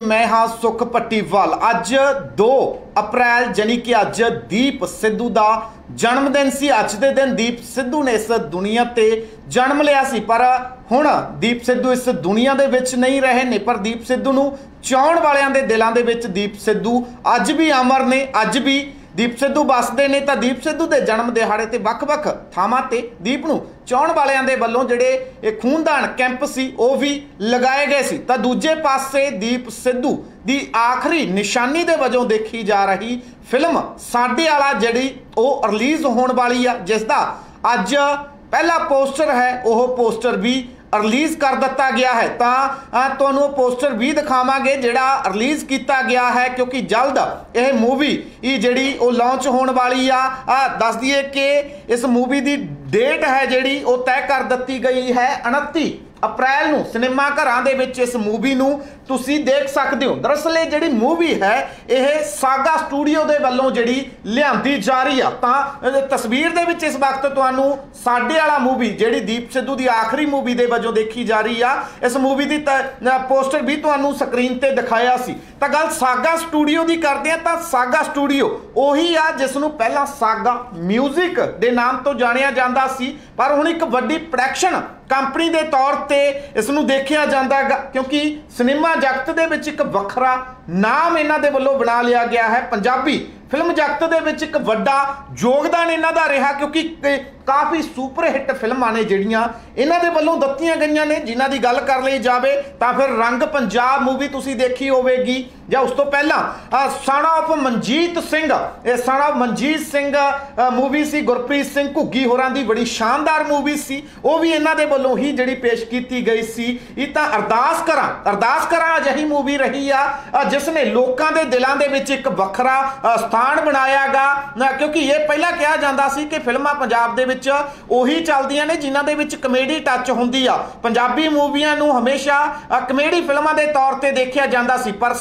ਮੈਂ ਹਾਂ ਸੁਖ ਪੱਟੀਵਾਲ। ਅੱਜ 2 ਅਪ੍ਰੈਲ ਜਾਨੀ ਕਿ ਅੱਜ ਦੀਪ ਸਿੱਧੂ ਦਾ ਜਨਮ ਦਿਨ ਸੀ। ਅੱਜ ਦੇ ਦਿਨ ਦੀਪ ਸਿੱਧੂ ਨੇ ਇਸ ਦੁਨੀਆ ਤੇ ਜਨਮ ਲਿਆ ਸੀ। ਪਰ ਹੁਣ ਦੀਪ ਸਿੱਧੂ ਇਸ ਦੁਨੀਆ ਦੇ ਵਿੱਚ ਨਹੀਂ ਰਹੇ ਨੇ। ਪਰ ਦੀਪ ਸਿੱਧੂ ਨੂੰ ਚਾਹਣ ਵਾਲਿਆਂ ਦੇ ਦਿਲਾਂ ਦੇ ਵਿੱਚ ਦੀਪ ਸਿੱਧੂ ਅੱਜ ਵੀ ਅਮਰ ਨੇ, ਅੱਜ ਵੀ ਦੀਪ ਸਿੱਧੂ ਵੱਸਦੇ ਨੇ ਤਾਂ ਦੀਪ ਸਿੱਧੂ ਦੇ ਜਨਮ ਦਿਹਾੜੇ ਤੇ ਵੱਖ-ਵੱਖ ਥਾਵਾਂ ਤੇ ਦੀਪ ਨੂੰ ਚਾਹਣ ਵਾਲਿਆਂ ਦੇ ਵੱਲੋਂ ਜਿਹੜੇ ਇਹ ਖੂਨਦਾਨ ਕੈਂਪ ਸੀ, ਉਹ ਵੀ ਲਗਾਏ ਗਏ ਸੀ। ਤਾਂ ਦੂਜੇ ਪਾਸੇ ਦੀਪ ਸਿੱਧੂ ਦੀ ਆਖਰੀ ਨਿਸ਼ਾਨੀ ਦੇ ਵਜੋਂ ਦੇਖੀ ਜਾ ਰਹੀ ਫਿਲਮ ਸਾਡੇ ਵਾਲਾ ਜਿਹੜੀ ਉਹ ਰਿਲੀਜ਼ ਹੋਣ ਵਾਲੀ ਆ, ਜਿਸ ਦਾ ਅੱਜ ਪਹਿਲਾ ਪੋਸਟਰ ਹੈ, ਉਹ ਪੋਸਟਰ ਵੀ ਰਿਲੀਜ਼ ਕਰ ਦਿੱਤਾ ਗਿਆ ਹੈ, ਤਾਂ ਤੁਹਾਨੂੰ ਉਹ ਪੋਸਟਰ ਵੀ ਦਿਖਾਵਾਂਗੇ ਜਿਹੜਾ ਰਿਲੀਜ਼ ਕੀਤਾ ਗਿਆ ਹੈ, ਕਿਉਂਕਿ ਜਲਦ ਇਹ ਮੂਵੀ ਇਹ ਜਿਹੜੀ ਉਹ ਲਾਂਚ ਹੋਣ ਵਾਲੀ ਆ। ਦੱਸ ਦਈਏ ਕਿ ਇਸ ਮੂਵੀ ਦੀ ਡੇਟ ਹੈ ਜਿਹੜੀ ਉਹ ਤੈਅ ਕਰ ਦਿੱਤੀ ਗਈ ਹੈ 29 ਅਪ੍ਰੈਲ ਨੂੰ ਸਿਨੇਮਾ ਘਰਾਂ ਦੇ ਵਿੱਚ ਇਸ ਮੂਵੀ ਨੂੰ ਤੁਸੀਂ ਦੇਖ ਸਕਦੇ ਹੋ। ਦਰਅਸਲ ਇਹ ਜਿਹੜੀ ਮੂਵੀ ਹੈ, ਇਹ ਸਾਗਾ ਸਟੂਡੀਓ ਦੇ ਵੱਲੋਂ ਜਿਹੜੀ ਲਿਆਂਦੀ ਜਾ ਰਹੀ ਆ। ਤਾਂ ਤਸਵੀਰ ਦੇ ਵਿੱਚ ਇਸ ਵਕਤ ਤੁਹਾਨੂੰ ਸਾਡੇ ਵਾਲਾ ਮੂਵੀ ਜਿਹੜੀ ਦੀਪ ਸਿੱਧੂ ਦੀ ਆਖਰੀ ਮੂਵੀ ਦੇ ਵਜੋਂ ਦੇਖੀ ਜਾ ਰਹੀ ਆ, ਇਸ ਮੂਵੀ ਦੀ ਪੋਸਟਰ ਵੀ ਤੁਹਾਨੂੰ ਸਕਰੀਨ ਤੇ ਦਿਖਾਇਆ ਸੀ। ਤਾਂ ਗੱਲ ਸਾਗਾ ਸਟੂਡੀਓ ਦੀ ਕਰਦੇ ਆ, ਤਾਂ ਸਾਗਾ ਸਟੂਡੀਓ ਉਹੀ ਆ ਜਿਸ ਨੂੰ ਪਹਿਲਾਂ ਸਾਗਾ 뮤직 ਦੇ ਨਾਮ ਤੋਂ ਜਾਣਿਆ ਜਾਂਦਾ ਸੀ, ਪਰ ਹੁਣ ਇੱਕ ਵੱਡੀ ਪ੍ਰੋਡਕਸ਼ਨ ਕੰਪਨੀ ਦੇ ਤੌਰ ਤੇ ਇਸ ਨੂੰ ਦੇਖਿਆ ਜਾਂਦਾ ਹੈ ਕਿਉਂਕਿ ਸਿਨੇਮਾ ਜਗਤ ਦੇ ਵਿੱਚ ਇੱਕ ਵੱਖਰਾ ਨਾਮ ਇਹਨਾਂ ਦੇ ਵੱਲੋਂ ਬਣਾ ਲਿਆ ਗਿਆ ਹੈ। ਪੰਜਾਬੀ ਫਿਲਮ ਜਗਤ ਦੇ ਵਿੱਚ ਇੱਕ ਵੱਡਾ ਯੋਗਦਾਨ ਇਹਨਾਂ ਦਾ ਰਿਹਾ, ਕਿਉਂਕਿ ਕਾਫੀ ਸੁਪਰ ਹਿੱਟ ਫਿਲਮਾਂ ਨੇ ਜਿਹੜੀਆਂ ਇਹਨਾਂ ਦੇ ਵੱਲੋਂ ਦਿੱਤੀਆਂ ਗਈਆਂ ਨੇ। ਜਿਨ੍ਹਾਂ ਦੀ ਗੱਲ ਕਰ ਲਈ ਜਾਵੇ ਤਾਂ ਫਿਰ ਰੰਗ ਪੰਜਾਬ ਮੂਵੀ ਤੁਸੀਂ ਦੇਖੀ ਹੋਵੇਗੀ। ਜਾਂ ਉਸ ਤੋਂ ਪਹਿਲਾਂ ਸਨ ਆਫ ਮਨਜੀਤ ਸਿੰਘ, ਇਹ son of Manjeet Singh movie ਸੀ, ਗੁਰਪ੍ਰੀਤ ਸਿੰਘ ਘੁੱਗੀ ਹੋਰਾਂ ਦੀ ਬੜੀ ਸ਼ਾਨਦਾਰ ਮੂਵੀ ਸੀ। ਉਹ ਵੀ ਇਹਨਾਂ ਦੇ ਵੱਲੋਂ ਹੀ ਜਿਹੜੀ ਪੇਸ਼ ਕੀਤੀ ਗਈ ਸੀ। ਇਹ ਤਾਂ ਅਰਦਾਸ ਕਰਾਂ ਅਰਦਾਸ ਕਰਾਂ ਅਜਿਹੀ ਮੂਵੀ ਰਹੀ ਆ ਜਿਸ ਨੇ ਲੋਕਾਂ ਦੇ ਦਿਲਾਂ ਦੇ ਵਿੱਚ ਇੱਕ ਵੱਖਰਾ ਸਥਾਨ ਬਣਾਇਆਗਾ ਕਿਉਂਕਿ ਇਹ ਪਹਿਲਾਂ ਕਿਹਾ ਜਾਂਦਾ ਸੀ ਕਿ ਫਿਲਮਾਂ ਪੰਜਾਬ ਦੇ ਵਿੱਚ ਉਹੀ ਚੱਲਦੀਆਂ ਨੇ ਜਿਨ੍ਹਾਂ ਦੇ ਵਿੱਚ ਕਮੇਡੀ ਟੱਚ ਹੁੰਦੀ ਆ। ਪੰਜਾਬੀ ਮੂਵੀਆਂ ਨੂੰ ਹਮੇਸ਼ਾ ਕਮੇਡੀ ਫਿਲਮਾਂ ਦੇ ਤੌਰ ਤੇ ਦੇਖਿਆ ਜਾਂਦਾ ਸੀ, ਪਰ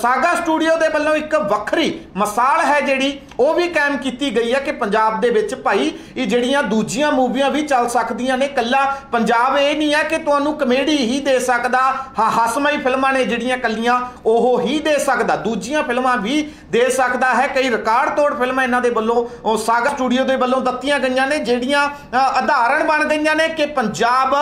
ਸਾਗਾ ਸਟੂਡੀਓ ਦੇ ਵੱਲੋਂ ਇੱਕ ਵੱਖਰੀ ਮਿਸਾਲ ਹੈ ਜਿਹੜੀ ਉਹ ਵੀ ਕਾਇਮ ਕੀਤੀ ਗਈ ਹੈ ਕਿ ਪੰਜਾਬ ਦੇ ਵਿੱਚ ਭਾਈ, ਇਹ ਜਿਹੜੀਆਂ ਦੂਜੀਆਂ ਮੂਵੀਆਂ ਵੀ ਚੱਲ ਸਕਦੀਆਂ ਨੇ, ਕੱਲਾ ਪੰਜਾਬ ਇਹ ਨਹੀਂ ਹੈ ਕਿ ਤੁਹਾਨੂੰ ਕਮੇਡੀ ਹੀ ਦੇ ਸਕਦਾ ਹਸਮਈ ਫਿਲਮਾਂ ਨੇ ਜਿਹੜੀਆਂ ਕੱਲੀਆਂ ਉਹ ਹੀ ਦੇ ਸਕਦਾ, ਦੂਜੀਆਂ ਫਿਲਮਾਂ ਵੀ ਦੇ ਸਕਦਾ ਹੈ। ਕਈ ਰਿਕਾਰਡ ਤੋੜ ਫਿਲਮਾਂ ਇਹਨਾਂ ਦੇ ਵੱਲੋਂ, ਉਹ ਸਾਗਾ ਸਟੂਡੀਓ ਦੇ ਵੱਲੋਂ ਦਿੱਤੀਆਂ ਗਈਆਂ ਨੇ, ਜਿਹੜੀਆਂ ਆਧਾਰਨ ਬਣ ਗਈਆਂ ਨੇ ਕਿ ਪੰਜਾਬ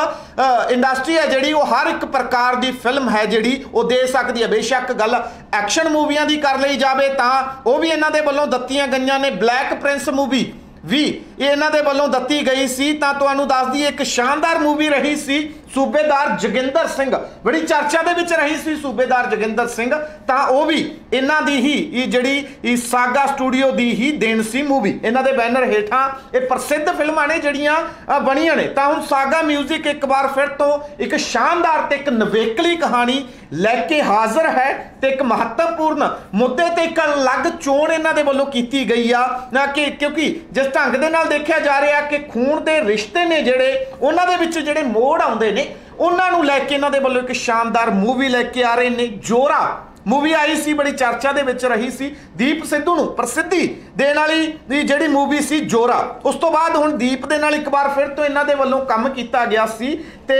ਇੰਡਸਟਰੀ ਹੈ ਜਿਹੜੀ ਉਹ ਹਰ ਇੱਕ ਪ੍ਰਕਾਰ ਦੀ ਫਿਲਮ ਹੈ ਜਿਹੜੀ ਉਹ ਦੇ ਸਕਦੀ ਹੈ। ਬੇਸ਼ੱਕ ਗੱਲ ਐਕਸ਼ਨ ਮੂਵੀਆਂ ਦੀ ਕਰ ਲਈ ਜਾਵੇ ਤਾਂ ਉਹ ਵੀ ਇਹਨਾਂ ਦੇ ਵੱਲੋਂ ਦਿੱਤੀਆਂ ਗਈਆਂ ਨੇ ਬਲੈਕ ਪ੍ਰਿੰਸ ਮੂਵੀ ਵੀ ਇਹ ਇਹਨਾਂ ਦੇ ਵੱਲੋਂ ਦਿੱਤੀ ਗਈ ਸੀ। ਤਾਂ ਤੁਹਾਨੂੰ ਦੱਸ ਦਈਏ, ਇੱਕ ਸ਼ਾਨਦਾਰ ਮੂਵੀ ਰਹੀ ਸੀ ਸੂਬੇਦਾਰ ਜਗਿੰਦਰ ਸਿੰਘ। ਬੜੀ ਚਰਚਾ ਦੇ ਵਿੱਚ ਰਹੀ ਸੀ ਸੂਬੇਦਾਰ ਜਗਿੰਦਰ ਸਿੰਘ। ਤਾਂ ਉਹ ਵੀ ਇਹਨਾਂ ਦੀ ਹੀ, ਇਹ ਜਿਹੜੀ ਇਹ ਸਾਗਾ ਸਟੂਡੀਓ ਦੀ ਹੀ ਦੇਣ ਸੀ ਮੂਵੀ ਇਹਨਾਂ ਦੇ ਬੈਨਰ ਹੇਠਾਂ ਇਹ ਪ੍ਰਸਿੱਧ ਫਿਲਮਾਂ ਨੇ ਜਿਹੜੀਆਂ ਬਣੀਆਂ ਨੇ। ਤਾਂ ਹੁਣ ਸਾਗਾ 뮤직 ਇੱਕ ਵਾਰ ਫਿਰ ਤੋਂ ਇੱਕ ਸ਼ਾਨਦਾਰ ਤੇ ਇੱਕ ਨਵੇਕਲੀ ਕਹਾਣੀ ਲੈ ਕੇ ਹਾਜ਼ਰ ਹੈ ਤੇ ਇੱਕ ਮਹੱਤਵਪੂਰਨ ਮੁੱਦੇ ਤੇ ਇੱਕ ਅਲੱਗ ਚੋਣ ਇਹਨਾਂ ਦੇ ਵੱਲੋਂ ਕੀਤੀ ਗਈ ਆ। ਨਾ ਕਿ ਕਿਉਂਕਿ ਜਿਸ ਢੰਗ ਦੇ ਨਾਲ ਦੇਖਿਆ ਜਾ ਰਿਹਾ ਕਿ ਖੂਨ ਦੇ ਰਿਸ਼ਤੇ ਨੇ ਜਿਹੜੇ, ਉਹਨਾਂ ਦੇ ਵਿੱਚ ਜਿਹੜੇ ਮੋੜ ਆਉਂਦੇ ਨੇ, ਉਹਨਾਂ ਨੂੰ ਲੈ ਕੇ ਇਹਨਾਂ ਦੇ ਵੱਲੋਂ ਇੱਕ ਸ਼ਾਨਦਾਰ ਮੂਵੀ ਲੈ ਕੇ ਆ ਰਹੇ ਨੇ। ਜੋਰਾ, ਮੂਵੀ ਆਈ ਸੀ, ਬੜੀ ਚਰਚਾ ਦੇ ਵਿੱਚ ਰਹੀ ਸੀ। ਦੀਪ ਸਿੱਧੂ ਨੂੰ ਪ੍ਰਸਿੱਧੀ ਦੇਣ ਵਾਲੀ ਦੀ ਜਿਹੜੀ ਮੂਵੀ ਸੀ ਜੋਰਾ। ਉਸ ਤੋਂ ਬਾਅਦ ਹੁਣ ਦੀਪ ਦੇ ਨਾਲ ਇੱਕ ਵਾਰ ਫਿਰ ਤੋਂ ਇਹਨਾਂ ਦੇ ਵੱਲੋਂ ਕੰਮ ਕੀਤਾ ਗਿਆ ਸੀ ਤੇ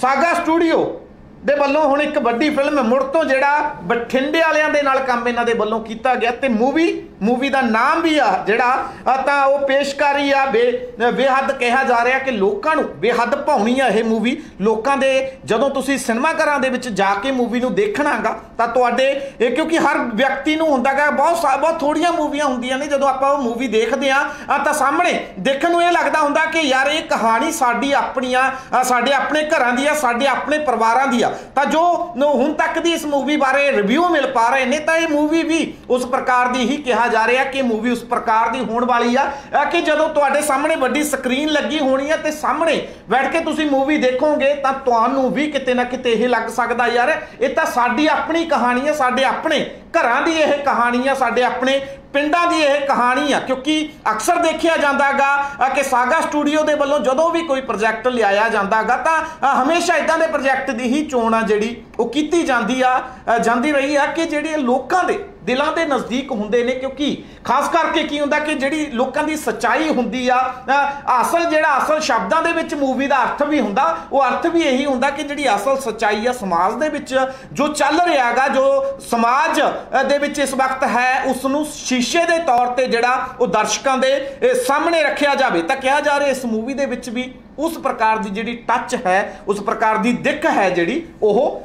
ਸਾਗਾ ਸਟੂਡੀਓ ਦੇ ਵੱਲੋਂ ਹੁਣ ਇੱਕ ਵੱਡੀ ਫਿਲਮ ਮੁੜ ਤੋਂ ਜਿਹੜਾ ਬਠਿੰਡੇ ਵਾਲਿਆਂ ਦੇ ਨਾਲ ਕੰਮ ਇਹਨਾਂ ਦੇ ਵੱਲੋਂ ਕੀਤਾ ਗਿਆ ਤੇ ਮੂਵੀ ਮੂਵੀ ਦਾ ਨਾਮ ਵੀ ਆ ਜਿਹੜਾ ਤਾਂ ਉਹ ਪੇਸ਼ਕਾਰੀ ਆ, ਬੇ, ਬੇਹੱਦ ਕਿਹਾ ਜਾ ਰਿਹਾ ਕਿ ਲੋਕਾਂ ਨੂੰ ਬੇਹੱਦ ਭਾਉਣੀ ਆ ਇਹ ਮੂਵੀ। ਲੋਕਾਂ ਦੇ, ਜਦੋਂ ਤੁਸੀਂ ਸਿਨੇਮਾ ਘਰਾਂ ਦੇ ਵਿੱਚ ਜਾ ਕੇ ਮੂਵੀ ਨੂੰ ਦੇਖਣਾਗਾ ਤਾਂ ਤੁਹਾਡੇ, ਇਹ ਕਿਉਂਕਿ ਹਰ ਵਿਅਕਤੀ ਨੂੰ ਹੁੰਦਾਗਾ ਬਹੁਤ ਬਹੁਤ ਥੋੜੀਆਂ ਮੂਵੀਆਂ ਹੁੰਦੀਆਂ ਨੇ, ਜਦੋਂ ਆਪਾਂ ਉਹ ਮੂਵੀ ਦੇਖਦੇ ਆ ਤਾਂ ਸਾਹਮਣੇ ਦੇਖਣ ਨੂੰ ਇਹ ਲੱਗਦਾ ਹੁੰਦਾ ਕਿ ਯਾਰ ਇਹ ਕਹਾਣੀ ਸਾਡੀ ਆਪਣੀਆਂ ਸਾਡੇ ਆਪਣੇ ਘਰਾਂ ਦੀ ਆ, ਸਾਡੇ ਆਪਣੇ ਪਰਿਵਾਰਾਂ ਦੀ ਆ। ਤਾਂ ਜੋ ਹੁਣ ਤੱਕ ਦੀ ਇਸ ਮੂਵੀ ਬਾਰੇ ਰਿਵਿਊ ਮਿਲ ਪਾ ਰਹੇ ਨੇ, ਤਾਂ ਇਹ ਮੂਵੀ ਵੀ ਉਸ ਪ੍ਰਕਾਰ ਦੀ ਹੀ ਕਿਹਾ ਜਾ ਰਿਹਾ ਕਿ ਮੂਵੀ ਉਸ ਪ੍ਰਕਾਰ ਦੀ ਹੋਣ ਵਾਲੀ ਆ। ਕਿ ਜਦੋਂ ਤੁਹਾਡੇ ਸਾਹਮਣੇ ਵੱਡੀ ਸਕਰੀਨ ਲੱਗੀ ਹੋਣੀ ਹੈ ਤੇ ਸਾਹਮਣੇ ਬੈਠ ਕੇ ਤੁਸੀਂ ਮੂਵੀ ਦੇਖੋਗੇ, ਤਾਂ ਤੁਹਾਨੂੰ ਵੀ ਕਿਤੇ ਨਾ ਕਿਤੇ ਇਹ ਲੱਗ ਸਕਦਾ ਯਾਰ। ਇਹ ਤਾਂ ਸਾਡੀ ਆਪਣੀ ਕਹਾਣੀ ਹੈ ਸਾਡੇ ਆਪਣੇ ਘਰਾਂ ਦੀ ਇਹ ਕਹਾਣੀ ਆ, ਸਾਡੇ ਆਪਣੇ ਪਿੰਡਾਂ ਦੀ ਇਹ ਕਹਾਣੀ ਆ, ਕਿਉਂਕਿ ਅਕਸਰ ਦੇਖਿਆ ਜਾਂਦਾਗਾ ਕਿ ਸਾਗਾ ਸਟੂਡੀਓ ਦੇ ਵੱਲੋਂ ਜਦੋਂ ਵੀ ਕੋਈ ਪ੍ਰੋਜੈਕਟ ਲਿਆਇਆ ਜਾਂਦਾਗਾ, ਤਾਂ ਹਮੇਸ਼ਾ ਇਦਾਂ ਦੇ ਪ੍ਰੋਜੈਕਟ ਦੀ ਹੀ ਚੋਣ ਆ ਜਿਹੜੀ ਉਹ ਕੀਤੀ ਜਾਂਦੀ ਆ ਜਾਂਦੀ ਰਹੀ ਆ ਕਿ ਜਿਹੜੇ ਲੋਕਾਂ ਦੇ ਦਿਲਾਂ ਦੇ ਨਜ਼ਦੀਕ ਹੁੰਦੇ ਨੇ ਕਿਉਂਕਿ ਖਾਸ ਕਰਕੇ ਕੀ ਹੁੰਦਾ ਕਿ ਜਿਹੜੀ ਲੋਕਾਂ ਦੀ ਸੱਚਾਈ ਹੁੰਦੀ ਆ ਅਸਲ ਜਿਹੜਾ ਅਸਲ ਸ਼ਬਦਾਂ ਦੇ ਵਿੱਚ ਮੂਵੀ ਦਾ ਅਰਥ ਵੀ ਹੁੰਦਾ, ਉਹ ਅਰਥ ਵੀ ਇਹੀ ਹੁੰਦਾ ਕਿ ਜਿਹੜੀ ਅਸਲ ਸੱਚਾਈ ਆ ਸਮਾਜ ਦੇ ਵਿੱਚ ਜੋ ਚੱਲ ਰਿਹਾ ਹੈਗਾ, ਜੋ ਸਮਾਜ ਦੇ ਵਿੱਚ ਇਸ ਵਕਤ ਹੈ ਉਸ ਨੂੰ ਸ਼ੀਸ਼ੇ ਦੇ ਤੌਰ ਤੇ ਜਿਹੜਾ ਉਹ ਦਰਸ਼ਕਾਂ ਦੇ ਸਾਹਮਣੇ ਰੱਖਿਆ ਜਾਵੇ, ਤਾਂ ਕਿਹਾ ਜਾ ਰਿਹਾ ਇਸ ਮੂਵੀ ਦੇ ਵਿੱਚ ਵੀ ਉਸ ਪ੍ਰਕਾਰ ਦੀ ਜਿਹੜੀ ਟੱਚ ਹੈ, ਉਸ ਪ੍ਰਕਾਰ ਦੀ ਦਿੱਖ ਹੈ ਜਿਹੜੀ ਉਹ